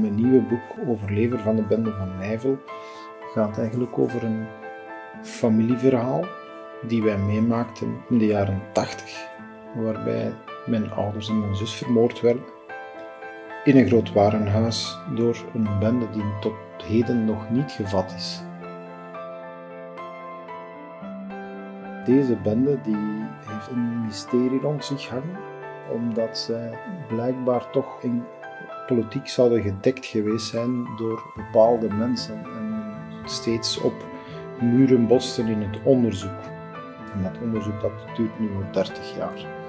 mijn nieuwe boek Overlever van de Bende van Nijvel gaat eigenlijk over een familieverhaal die wij meemaakten in de jaren 80, waarbij mijn ouders en mijn zus vermoord werden in een groot warenhuis door een bende die tot heden nog niet gevat is. Deze bende die heeft een mysterie rond zich hangen, omdat zij blijkbaar toch in politiek zouden gedekt geweest zijn door bepaalde mensen en steeds op muren botsten in het onderzoek. En dat onderzoek dat duurt nu al 30 jaar.